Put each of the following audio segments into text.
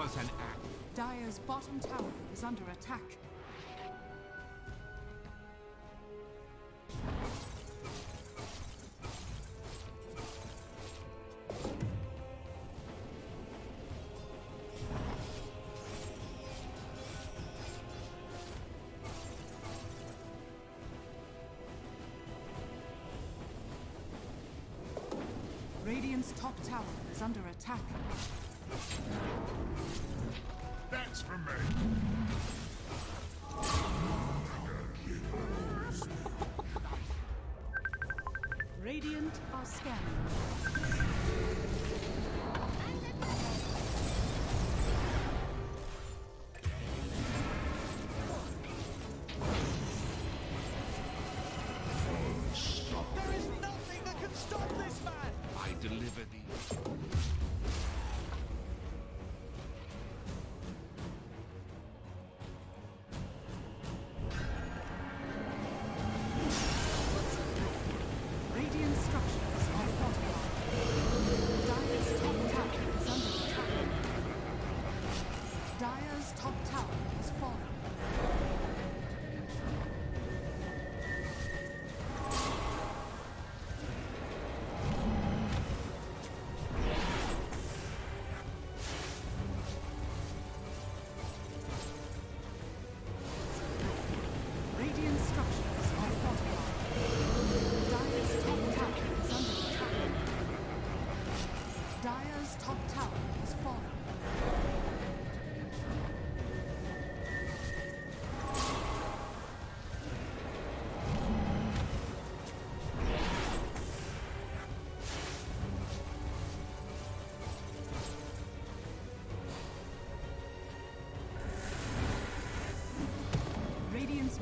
Twas an act. Dire's bottom tower is under attack. Radiant's top tower is under attack. That's for me. Radiant are scanning. There is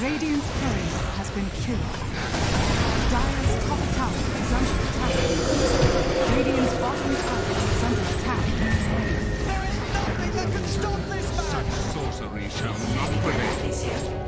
Radiant's courier has been killed. Dire's top tower is under attack. Radiant's bottom tower is under attack. There is nothing that can stop this man! Such sorcery shall not prevail.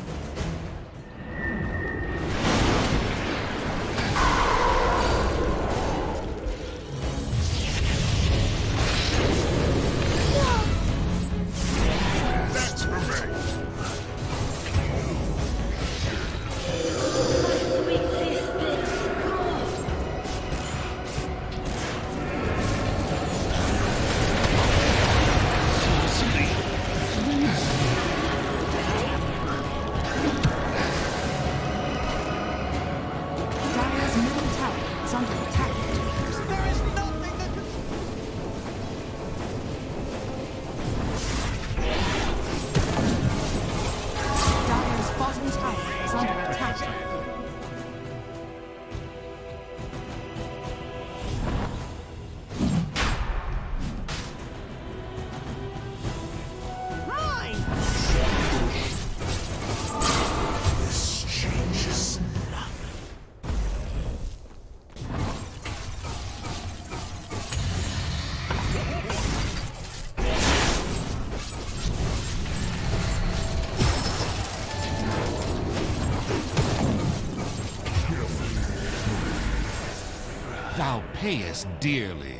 Thou payest dearly.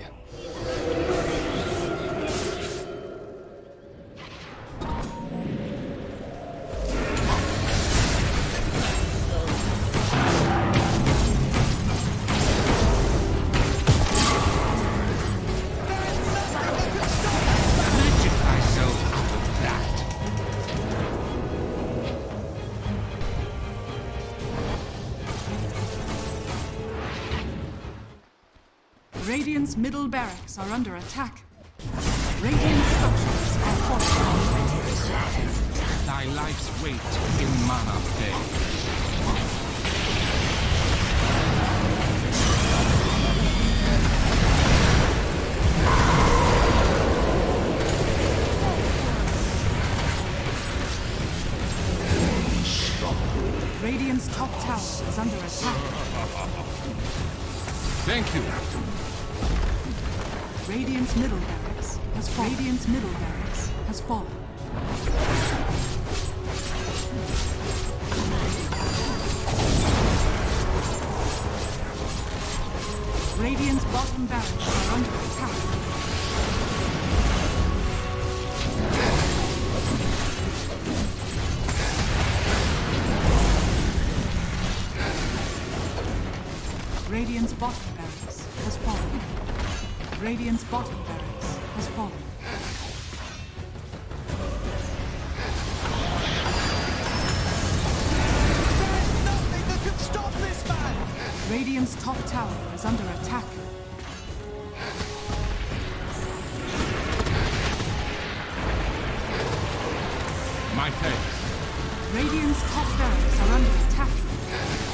Radiant's middle barracks are under attack. Radiant structures are fortified. Thy life's weight in mana bay. Radiant's top tower is under attack. Thank you. Radiant's middle barracks has fallen. Radiant's middle barracks has fallen. Radiant's bottom barracks are under attack. Radiant's bottom barracks has fallen. Radiant's bottom barracks has fallen. There's nothing that can stop this man! Radiant's top tower is under attack. My thanks. Radiant's top barracks are under attack.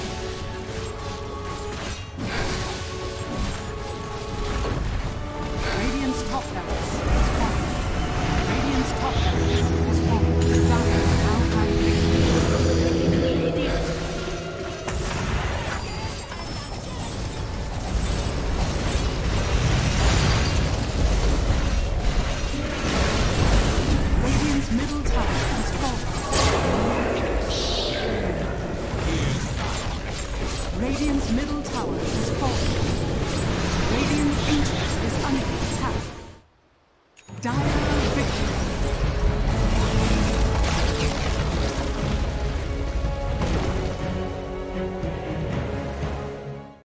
Radiant's middle tower has fallen. Radiant's ancient is under